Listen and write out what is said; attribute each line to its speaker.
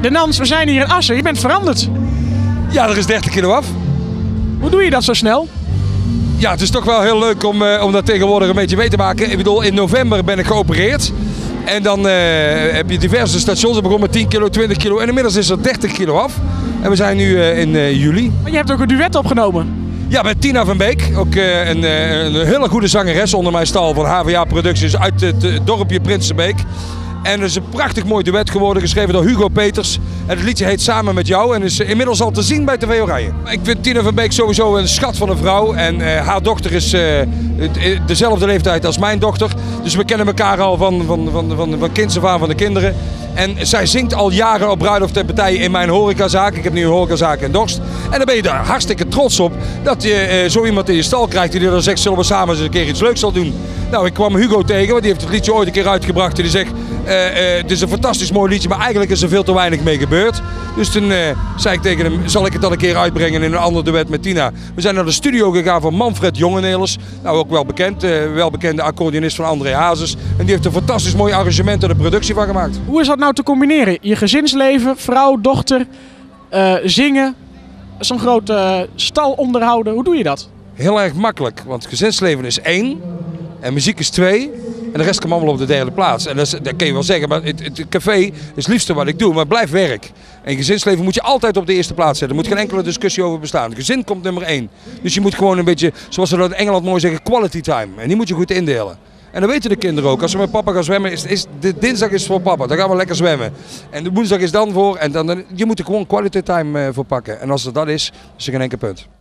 Speaker 1: De Nans, we zijn hier in Assen. Je bent veranderd.
Speaker 2: Ja, er is 30 kilo af.
Speaker 1: Hoe doe je dat zo snel?
Speaker 2: Ja, het is toch wel heel leuk om, eh, om dat tegenwoordig een beetje mee te maken. Ik bedoel, in november ben ik geopereerd. En dan eh, heb je diverse stations. Ik begon met 10 kilo, 20 kilo. En inmiddels is er 30 kilo af. En we zijn nu eh, in juli.
Speaker 1: Maar je hebt ook een duet opgenomen.
Speaker 2: Ja, met Tina van Beek. Ook een, een hele goede zangeres onder mijn stal van HVA Producties uit het dorpje Prinsenbeek. En het is een prachtig mooi duet geworden, geschreven door Hugo Peters. En het liedje heet Samen met jou en is inmiddels al te zien bij TV Oranje. Ik vind Tina van Beek sowieso een schat van een vrouw. En eh, haar dochter is eh, eh, dezelfde leeftijd als mijn dochter. Dus we kennen elkaar al van, van, van, van, van kinds aan van de kinderen. En zij zingt al jaren op bruiloft en partijen in mijn horecazaak. Ik heb nu een horecazaak in Dorst. En dan ben je daar hartstikke trots op dat je zo iemand in je stal krijgt die dan zegt, zullen we samen eens een keer iets leuks zal doen. Nou, ik kwam Hugo tegen, want die heeft het liedje ooit een keer uitgebracht. En die zegt, eh, eh, het is een fantastisch mooi liedje, maar eigenlijk is er veel te weinig mee gebeurd. Dus toen eh, zei ik tegen hem, zal ik het dan een keer uitbrengen in een ander duet met Tina. We zijn naar de studio gegaan van Manfred Jongenelers. Nou, ook wel bekend, eh welbekende accordeonist van André Hazes. En die heeft een fantastisch mooi arrangement en de productie van gemaakt.
Speaker 1: Hoe is dat nou te combineren? Je gezinsleven, vrouw, dochter, eh, zingen, zo'n grote eh, stal onderhouden. Hoe doe je dat?
Speaker 2: Heel erg makkelijk, want gezinsleven is één en muziek is twee. En de rest komt allemaal op de derde plaats. En dat, is, kun je wel zeggen, maar het, café is het liefste wat ik doe, maar het blijft werk. En gezinsleven moet je altijd op de eerste plaats zetten. Er moet geen enkele discussie over bestaan. Gezin komt nummer één. Dus je moet gewoon een beetje, zoals ze dat in Engeland mooi zeggen, quality time. En die moet je goed indelen. En dat weten de kinderen ook. Als ze met papa gaan zwemmen, is, is de dinsdag is voor papa. Dan gaan we lekker zwemmen. En de woensdag is dan voor. En dan, je moet er gewoon quality time eh, voor pakken. En als er dat is, is er geen enkel punt.